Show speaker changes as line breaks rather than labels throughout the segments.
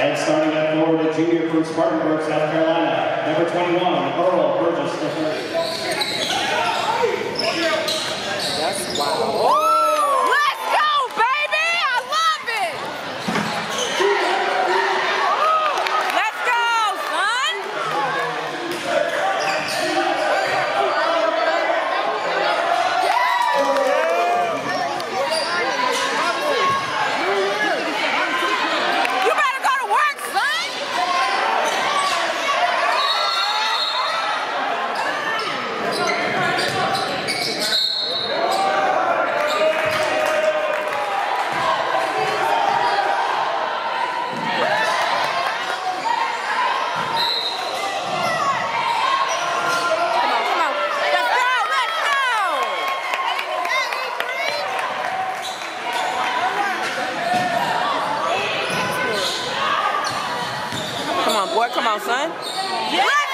And starting at forward, a junior from Spartanburg, South Carolina, number 21, Earl Burgess.
Boy, come on, son. Yeah.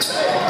Thanks.